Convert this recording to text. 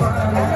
Thank you.